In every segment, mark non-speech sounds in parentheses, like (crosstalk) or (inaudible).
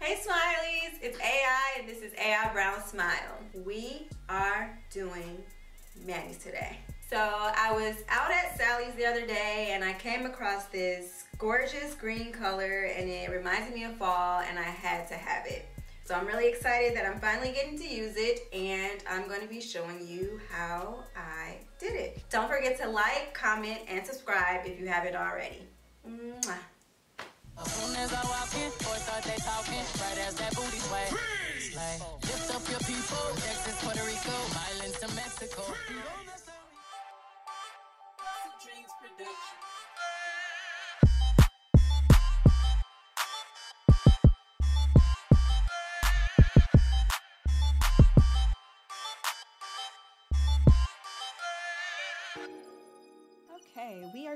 Hey Smileys, it's AI and this is AI Brown Smile. We are doing manis today. So I was out at Sally's the other day and I came across this gorgeous green color and it reminded me of fall and I had to have it. So I'm really excited that I'm finally getting to use it and I'm going to be showing you how I did it. Don't forget to like, comment, and subscribe if you haven't already. Mwah. Texas, Puerto Rico,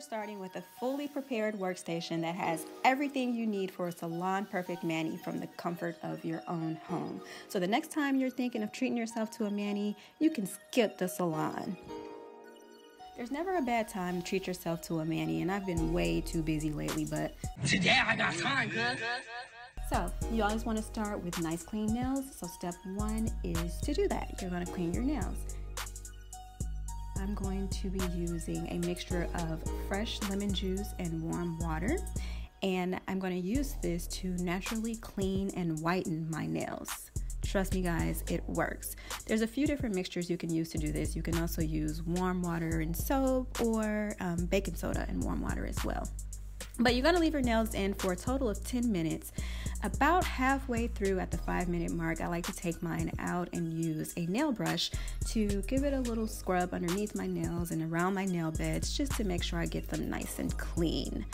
starting with a fully prepared workstation that has everything you need for a salon perfect mani from the comfort of your own home. So the next time you're thinking of treating yourself to a mani, you can skip the salon. There's never a bad time to treat yourself to a mani, and I've been way too busy lately, but today I got time, girl. So, you always want to start with nice clean nails. So, step one is to do that. You're going to clean your nails. I'm going to be using a mixture of fresh lemon juice and warm water. And I'm going to use this to naturally clean and whiten my nails. Trust me, guys, it works. There's a few different mixtures you can use to do this. You can also use warm water and soap or um, baking soda and warm water as well. But you're gonna leave your nails in for a total of 10 minutes. About halfway through at the five minute mark, I like to take mine out and use a nail brush to give it a little scrub underneath my nails and around my nail beds just to make sure I get them nice and clean.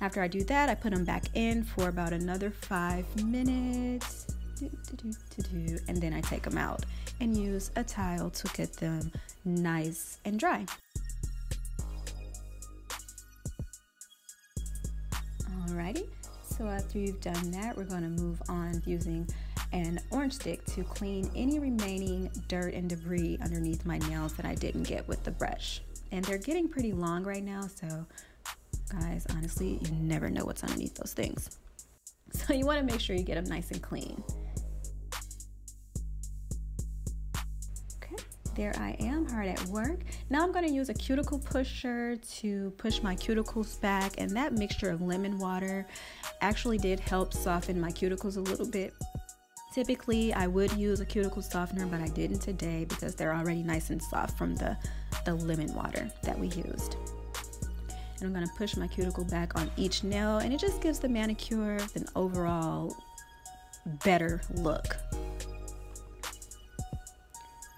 After I do that, I put them back in for about another five minutes. And then I take them out and use a towel to get them nice and dry. Alrighty, so after you've done that, we're going to move on using an orange stick to clean any remaining dirt and debris underneath my nails that I didn't get with the brush. And they're getting pretty long right now, so guys, honestly, you never know what's underneath those things. (laughs) So you want to make sure you get them nice and clean. Okay, there I am hard at work. Now I'm going to use a cuticle pusher to push my cuticles back and that mixture of lemon water actually did help soften my cuticles a little bit. Typically I would use a cuticle softener but I didn't today because they're already nice and soft from the, the lemon water that we used. And I'm going to push my cuticle back on each nail and it just gives the manicure an overall better look.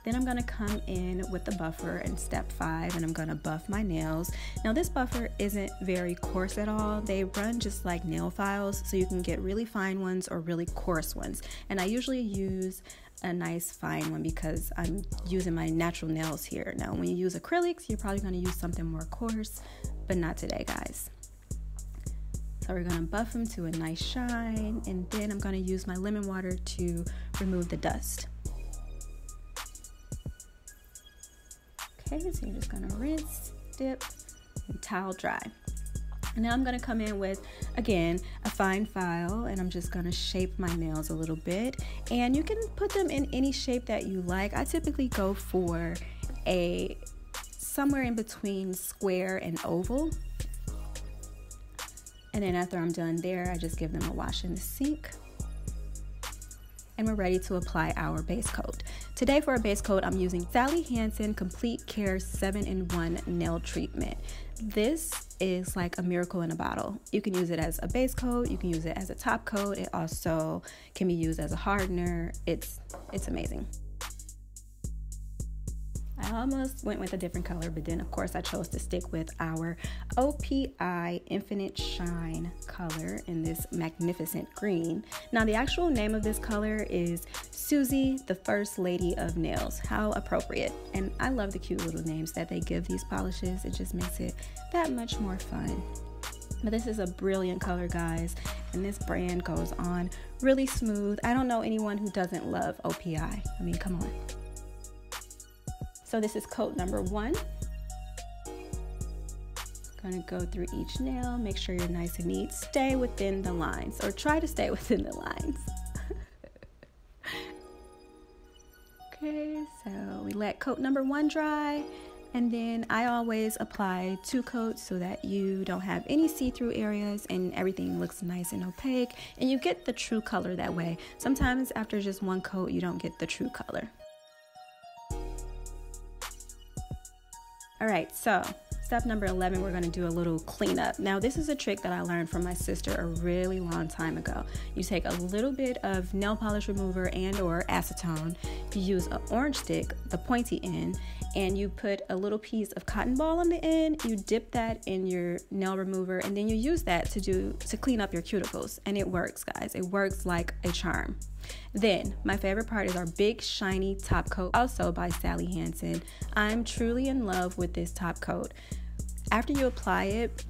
Then I'm gonna come in with the buffer in step five and I'm gonna buff my nails. Now this buffer isn't very coarse at all. They run just like nail files so you can get really fine ones or really coarse ones. And I usually use a nice fine one because I'm using my natural nails here. Now when you use acrylics, you're probably gonna use something more coarse, but not today guys. So we're gonna buff them to a nice shine and then I'm gonna use my lemon water to remove the dust. Okay, so you're just gonna rinse, dip, and towel dry. And now I'm gonna come in with, again, a fine file and I'm just gonna shape my nails a little bit. And you can put them in any shape that you like. I typically go for a somewhere in between square and oval. And then after I'm done there, I just give them a wash in the sink and we're ready to apply our base coat. Today for a base coat, I'm using Sally Hansen Complete Care 7-in-1 Nail Treatment. This is like a miracle in a bottle. You can use it as a base coat, you can use it as a top coat, it also can be used as a hardener. It's, it's amazing. I almost went with a different color, but then of course I chose to stick with our OPI Infinite Shine color in this magnificent green. Now the actual name of this color is Suzi, the First Lady of Nails. How appropriate. And I love the cute little names that they give these polishes. It just makes it that much more fun. But this is a brilliant color, guys, and this brand goes on really smooth. I don't know anyone who doesn't love OPI. I mean, come on. So this is coat number one. Gonna go through each nail, make sure you're nice and neat. Stay within the lines or try to stay (laughs) within the lines. (laughs) okay, so we let coat number one dry and then I always apply two coats so that you don't have any see-through areas and everything looks nice and opaque and you get the true color that way. Sometimes after just one coat, you don't get the true color. All right, so Step number 11, we're gonna do a little cleanup. Now, this is a trick that I learned from my sister a really long time ago. You take a little bit of nail polish remover and or acetone, you use an orange stick, the pointy end, and you put a little piece of cotton ball on the end, you dip that in your nail remover, and then you use that to do to clean up your cuticles. And it works, guys. It works like a charm. Then, my favorite part is our big shiny top coat, also by Sally Hansen. I'm truly in love with this top coat. After you apply it,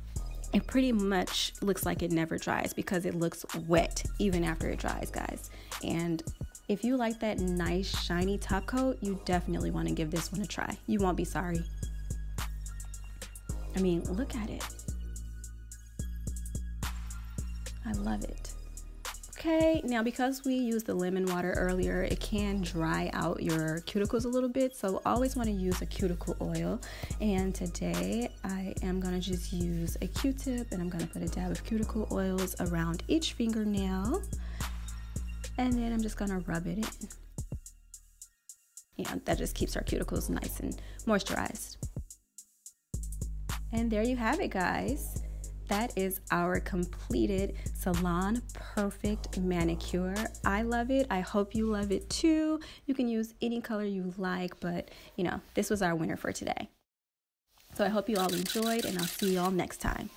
it pretty much looks like it never dries because it looks wet even after it dries, guys. And if you like that nice shiny top coat, you definitely want to give this one a try. You won't be sorry. I mean, look at it. I love it. Okay, now because we used the lemon water earlier, it can dry out your cuticles a little bit. So always want to use a cuticle oil. And today I am going to just use a Q-tip and I'm going to put a dab of cuticle oils around each fingernail. And then I'm just going to rub it in. Yeah, that just keeps our cuticles nice and moisturized. And there you have it, guys that is our completed salon perfect manicure. I love it. I hope you love it too. You can use any color you like, but you know, this was our winner for today. So I hope you all enjoyed, and I'll see you all next time.